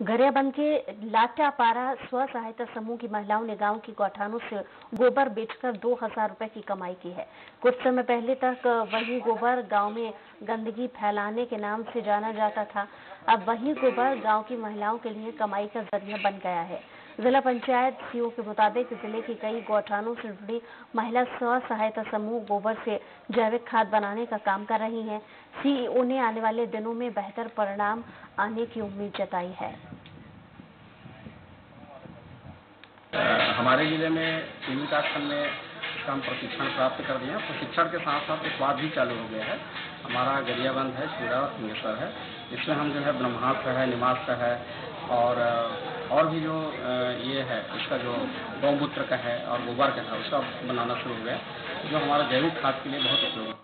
गरियाबंद के लाटापारा स्व सहायता समूह की महिलाओं ने गाँव की गौठानों से गोबर बेचकर दो हज़ार रूपए की कमाई की है। कुछ समय पहले तक वही गोबर गाँव में गंदगी फैलाने के नाम से जाना जाता था। अब वही गोबर गाँव की महिलाओं के लिए कमाई का ज़रिया बन गया है। जिला पंचायत सीओ के मुताबिक ज़िले की कई गौठानों से जुड़ी महिला स्व सहायता समूह गोबर से जैविक खाद बनाने का काम कर रही हैं। सीईओ ने आने वाले दिनों में बेहतर परिणाम आने की उम्मीद जताई है। हमारे ज़िले में तीन विकास खंड में इसका हम प्रशिक्षण प्राप्त कर हैं। प्रशिक्षण के साथ साथ बात भी चालू हो गया है। हमारा गरियाबंद है चूड़ा और सिंहेश्वर है। इसमें हम जो है ब्रह्मास्त्र है निमास्त्र है और और भी जो ये है, इसका जो गौमूत्र का है और गोबर का है, उसका बनाना शुरू हो गया, जो हमारा जैविक खाद के लिए बहुत उपयोग